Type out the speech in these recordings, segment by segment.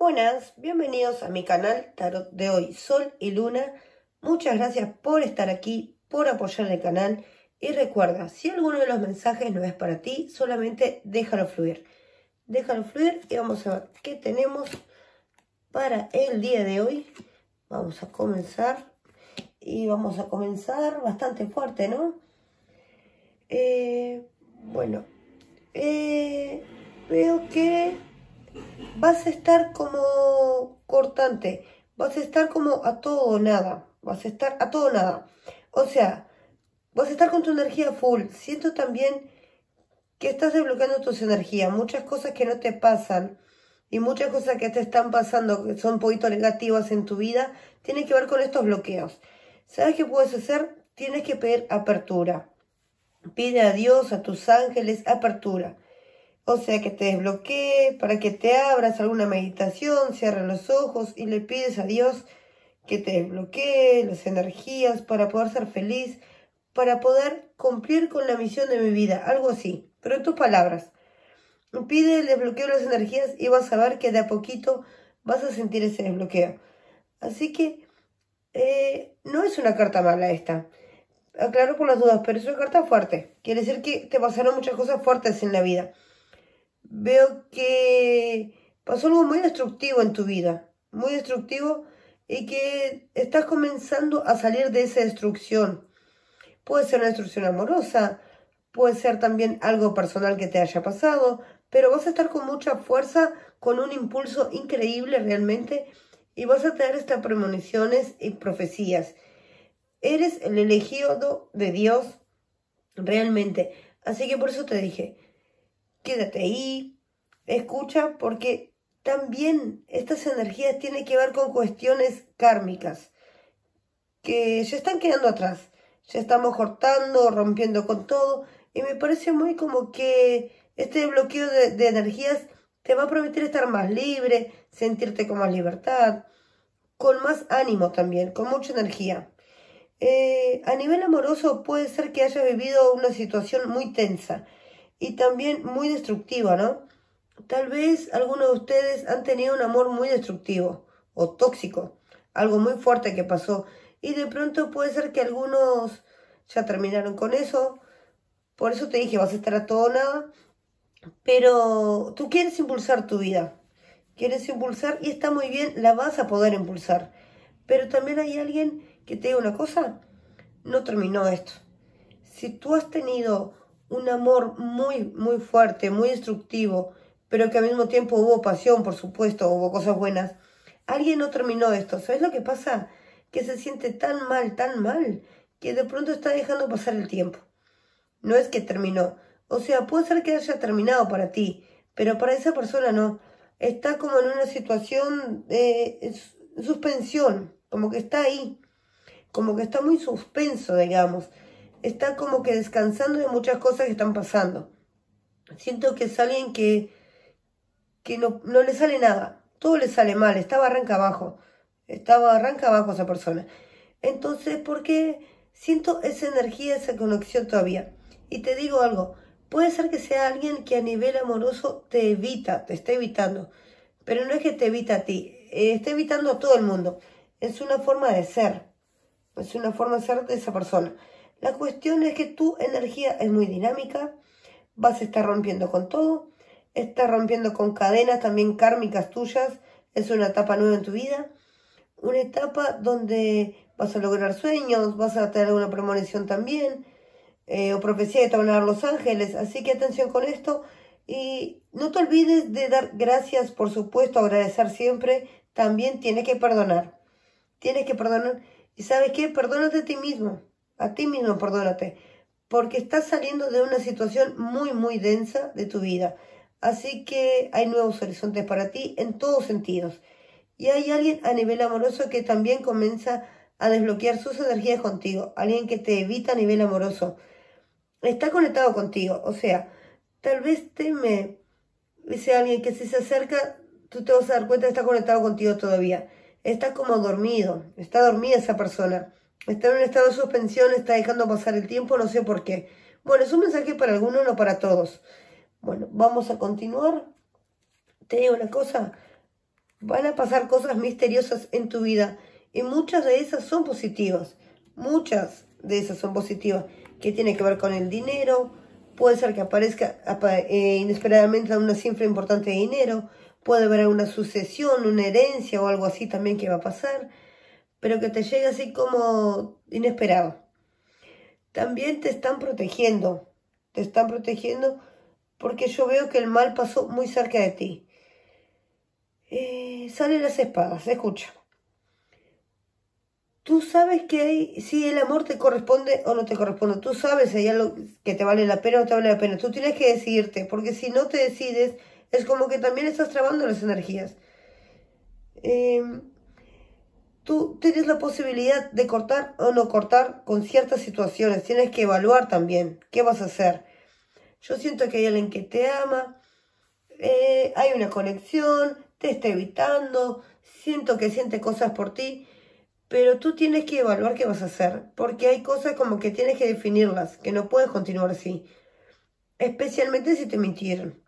Buenas, bienvenidos a mi canal Tarot de hoy, Sol y Luna. Muchas gracias por estar aquí, por apoyar el canal. Y recuerda, si alguno de los mensajes no es para ti, solamente déjalo fluir. Déjalo fluir y vamos a ver qué tenemos para el día de hoy. Vamos a comenzar. Y vamos a comenzar bastante fuerte, ¿no? Eh, bueno, eh, veo que vas a estar como cortante, vas a estar como a todo o nada, vas a estar a todo o nada. O sea, vas a estar con tu energía full. Siento también que estás desbloqueando tus energías, muchas cosas que no te pasan y muchas cosas que te están pasando que son un poquito negativas en tu vida, tienen que ver con estos bloqueos. ¿Sabes qué puedes hacer? Tienes que pedir apertura. Pide a Dios, a tus ángeles, apertura. O sea, que te desbloquee, para que te abras alguna meditación, cierra los ojos y le pides a Dios que te desbloquee las energías para poder ser feliz, para poder cumplir con la misión de mi vida, algo así, pero en tus palabras. Pide el desbloqueo de las energías y vas a ver que de a poquito vas a sentir ese desbloqueo. Así que eh, no es una carta mala esta. Aclaro por las dudas, pero es una carta fuerte. Quiere decir que te pasaron muchas cosas fuertes en la vida veo que pasó algo muy destructivo en tu vida, muy destructivo y que estás comenzando a salir de esa destrucción. Puede ser una destrucción amorosa, puede ser también algo personal que te haya pasado, pero vas a estar con mucha fuerza, con un impulso increíble realmente y vas a tener estas premoniciones y profecías. Eres el elegido de Dios realmente. Así que por eso te dije, quédate ahí, escucha, porque también estas energías tienen que ver con cuestiones kármicas que ya están quedando atrás, ya estamos cortando, rompiendo con todo, y me parece muy como que este bloqueo de, energías te va a permitir estar más libre, sentirte con más libertad, con más ánimo también, con mucha energía. Eh, a nivel amoroso puede ser que hayas vivido una situación muy tensa, y también muy destructiva, ¿no? Tal vez algunos de ustedes han tenido un amor muy destructivo o tóxico, algo muy fuerte que pasó y de pronto puede ser que algunos ya terminaron con eso, por eso te dije vas a estar a todo nada, pero tú quieres impulsar tu vida, quieres impulsar y está muy bien, la vas a poder impulsar, pero también hay alguien que te diga una cosa, no terminó esto. Si tú has tenido un amor muy, muy fuerte, muy destructivo, pero que al mismo tiempo hubo pasión, por supuesto, hubo cosas buenas. Alguien no terminó esto. ¿Sabes lo que pasa? Que se siente tan mal, tan mal, que de pronto está dejando pasar el tiempo. No es que terminó. O sea, puede ser que haya terminado para ti, pero para esa persona no. Está como en una situación de suspensión, como que está ahí, como que está muy suspenso, digamos está como que descansando de muchas cosas que están pasando. Siento que es alguien que, que no, no le sale nada, todo le sale mal, estaba arranca abajo, estaba arranca abajo esa persona. Entonces, ¿por qué siento esa energía, esa conexión todavía? Y te digo algo, puede ser que sea alguien que a nivel amoroso te evita, te está evitando, pero no es que te evita a ti, eh, está evitando a todo el mundo. Es una forma de ser, es una forma de ser de esa persona. La cuestión es que tu energía es muy dinámica, vas a estar rompiendo con todo, estás rompiendo con cadenas también kármicas tuyas, es una etapa nueva en tu vida, una etapa donde vas a lograr sueños, vas a tener alguna premonición también, eh, o profecía que te van a los ángeles, así que atención con esto y no te olvides de dar gracias, por supuesto, agradecer siempre, también tienes que perdonar, tienes que perdonar, y sabes qué, perdónate a ti mismo, a ti mismo perdónate, porque estás saliendo de una situación muy, muy densa de tu vida. Así que hay nuevos horizontes para ti en todos sentidos. Y hay alguien a nivel amoroso que también comienza a desbloquear sus energías contigo. Alguien que te evita a nivel amoroso. Está conectado contigo. O sea, tal vez teme ese alguien que si se acerca, tú te vas a dar cuenta que está conectado contigo todavía. Está como dormido. Está dormida esa persona. Está en un estado de suspensión, está dejando pasar el tiempo, no sé por qué. Bueno, es un mensaje para algunos, no para todos. Bueno, vamos a continuar. Te digo una cosa. Van a pasar cosas misteriosas en tu vida y muchas de esas son positivas. Muchas de esas son positivas, que tiene que ver con el dinero. Puede ser que aparezca eh, inesperadamente una cifra importante de dinero. Puede haber una sucesión, una herencia o algo así también que va a pasar. Pero que te llegue así como inesperado. También te están protegiendo. Te están protegiendo porque yo veo que el mal pasó muy cerca de ti. Eh, salen las espadas, escucha. Tú sabes que hay, si el amor te corresponde o no te corresponde. Tú sabes si hay algo que te vale la pena o te vale la pena. Tú tienes que decidirte, porque si no te decides, es como que también estás trabando las energías. Em, tú tienes la posibilidad de cortar o no cortar con ciertas situaciones. Tienes que evaluar también qué vas a hacer. Yo siento que hay alguien que te ama, eh, hay una conexión, te está evitando, siento que siente cosas por ti, pero tú tienes que evaluar qué vas a hacer, porque hay cosas como que tienes que definirlas, que no puedes continuar así, especialmente si te mintieron.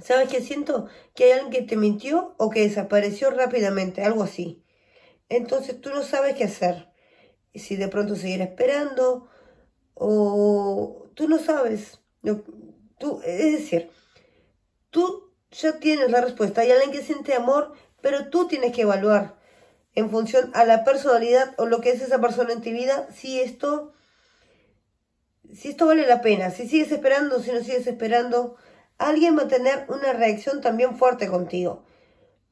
¿Sabes qué siento? Que hay alguien que te mintió o que desapareció rápidamente, algo así. Entonces tú no sabes qué hacer. Si de pronto seguir esperando o tú no sabes. tú, es decir, tú ya tienes la respuesta. Hay alguien que siente amor, pero tú tienes que evaluar en función a la personalidad o lo que es esa persona en tu vida, si esto, si esto vale la pena, si sigues esperando, si no sigues esperando, alguien va a tener una reacción también fuerte contigo.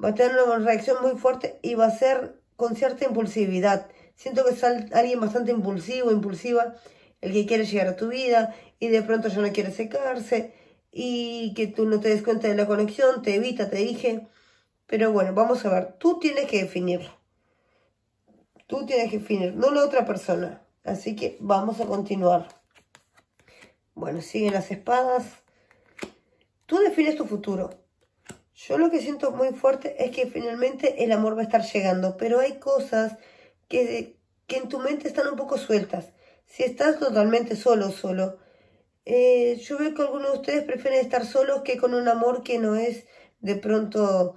Va a tener una reacción muy fuerte y va a ser con cierta impulsividad. Siento que es alguien bastante impulsivo, impulsiva, el que quiere llegar a tu vida y de pronto ya no quiere secarse y que tú no te des cuenta de la conexión, te evita, te dije. Pero bueno, vamos a ver, tú tienes que definirlo. Tú tienes que definir, no la otra persona. Así que vamos a continuar. Bueno, siguen las espadas. Tú defines tu futuro. Yo lo que siento muy fuerte es que finalmente el amor va a estar llegando, pero hay cosas que, que en tu mente están un poco sueltas. Si estás totalmente solo, solo, eh, yo veo que algunos de ustedes prefieren estar solos que con un amor que no es de pronto,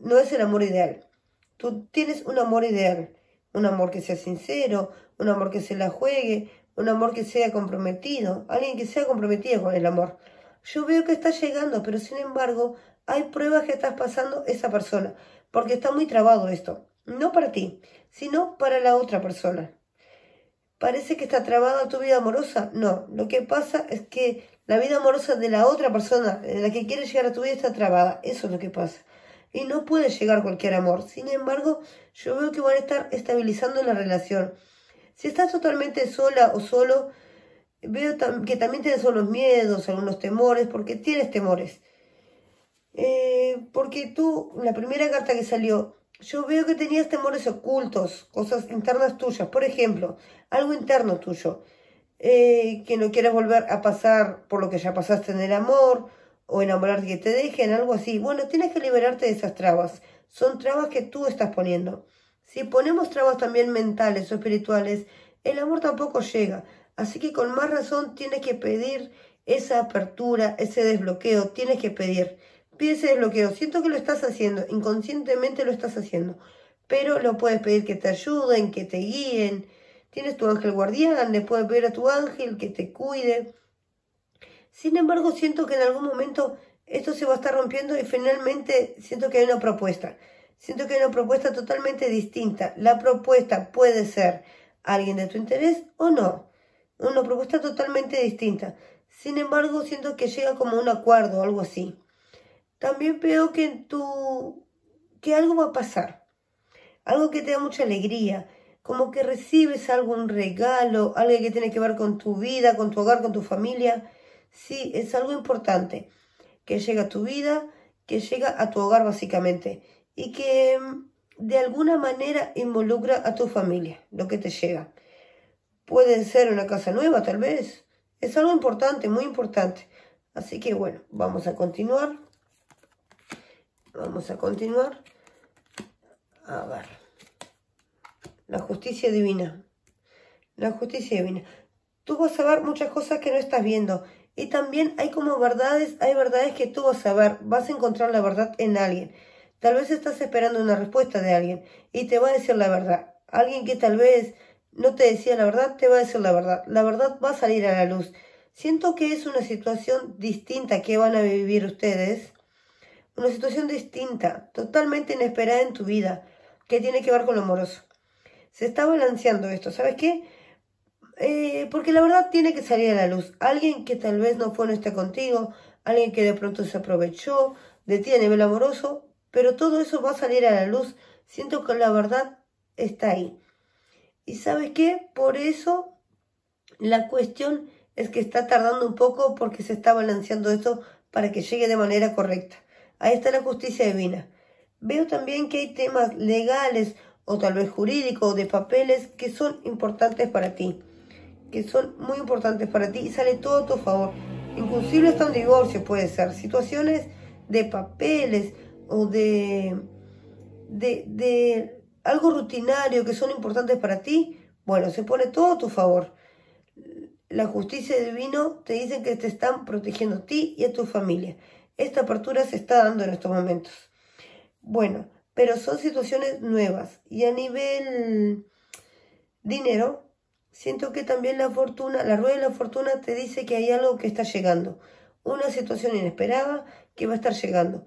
no es el amor ideal. Tú tienes un amor ideal, un amor que sea sincero, un amor que se la juegue, un amor que sea comprometido, alguien que sea comprometido con el amor. Yo veo que está llegando, pero sin embargo hay pruebas que estás pasando esa persona, porque está muy trabado esto, no para ti, sino para la otra persona. ¿Parece que está trabada tu vida amorosa? No, lo que pasa es que la vida amorosa de la otra persona, de la que quiere llegar a tu vida, está trabada. Eso es lo que pasa. Y no puede llegar cualquier amor. Sin embargo, yo veo que van a estar estabilizando la relación. Si estás totalmente sola o solo, veo que también tienes unos miedos, algunos temores, porque tienes temores. Eh, porque tú, la primera carta que salió, yo veo que tenías temores ocultos, cosas internas tuyas. Por ejemplo, algo interno tuyo. Eh, que no quieras volver a pasar por lo que ya pasaste en el amor o enamorarte que te dejen, algo así. Bueno, tienes que liberarte de esas trabas. Son trabas que tú estás poniendo. Si ponemos trabas también mentales o espirituales, el amor tampoco llega. Así que con más razón tienes que pedir esa apertura, ese desbloqueo, tienes que pedir. Pide ese desbloqueo. Siento que lo estás haciendo, inconscientemente lo estás haciendo, pero lo puedes pedir que te ayuden, que te guíen. Tienes tu ángel guardián, le puedes pedir a tu ángel que te cuide. Sin embargo, siento que en algún momento esto se va a estar rompiendo y finalmente siento que hay una propuesta. Siento que hay una propuesta totalmente distinta. La propuesta puede ser alguien de tu interés o no. Una propuesta totalmente distinta. Sin embargo, siento que llega como un acuerdo o algo así. También veo que que algo va a pasar. Algo que te da mucha alegría. Como que recibes algún regalo, algo que tiene que ver con tu vida, con tu hogar, con tu familia. Sí, es algo importante. Que llega a tu vida, que llega a tu hogar básicamente. Y que mm, de alguna manera involucra a tu familia, lo que te llega. Puede ser una casa nueva, tal vez. Es algo importante, muy importante. Así que bueno, vamos a continuar. Vamos a continuar. A ver. La justicia divina. La justicia divina. Tú vas a ver muchas cosas que no estás viendo. Y también hay como verdades, hay verdades que tú vas a ver. Vas a encontrar la verdad en alguien. Tal vez estás esperando una respuesta de alguien y te va a decir la verdad. Alguien que tal vez no te decía la verdad, te va a decir la verdad. La verdad va a salir a la luz. Siento que es una situación distinta que van a vivir ustedes. Una situación distinta, totalmente inesperada en tu vida, que tiene que ver con lo amoroso. Se está balanceando esto, ¿sabes qué? Eh, porque la verdad tiene que salir a la luz. Alguien que tal vez no fue honesto contigo, alguien que de pronto se aprovechó de ti a nivel amoroso, pero todo eso va a salir a la luz. Siento que la verdad está ahí. ¿Y sabes qué? Por eso la cuestión es que está tardando un poco porque se está balanceando esto para que llegue de manera correcta. Ahí está la justicia divina. Veo también que hay temas legales o tal vez jurídicos de papeles que son importantes para ti, que son muy importantes para ti y sale todo a tu favor. Inclusive hasta un divorcio puede ser, situaciones de papeles o de, de, de algo rutinario que son importantes para ti, bueno, se pone todo a tu favor. La justicia divino te dicen que te están protegiendo a ti y a tu familia. Esta apertura se está dando en estos momentos. Bueno, pero son situaciones nuevas y a nivel dinero, siento que también la fortuna, la rueda de la fortuna te dice que hay algo que está llegando, una situación inesperada que va a estar llegando,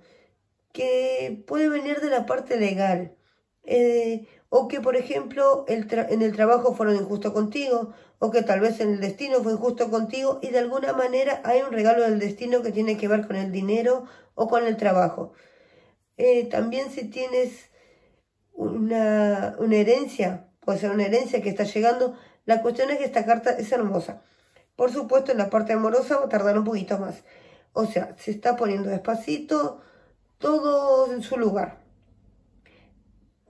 que puede venir de la parte legal, eh, o que por ejemplo en el trabajo fueron injustos contigo, o que tal vez en el destino fue injusto contigo y de alguna manera hay un regalo del destino que tiene que ver con el dinero o con el trabajo. Eh, también si tienes una, una herencia, puede ser una herencia que está llegando, la cuestión es que esta carta es hermosa. Por supuesto, en la parte amorosa va a tardar un poquito más. O sea, se está poniendo despacito, todo en su lugar.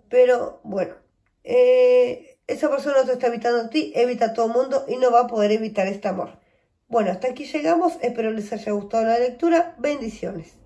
Pero bueno, eh, esa persona te está evitando a ti, evita a todo el mundo y no va a poder evitar este amor. Bueno, hasta aquí llegamos. Espero les haya gustado la lectura. Bendiciones.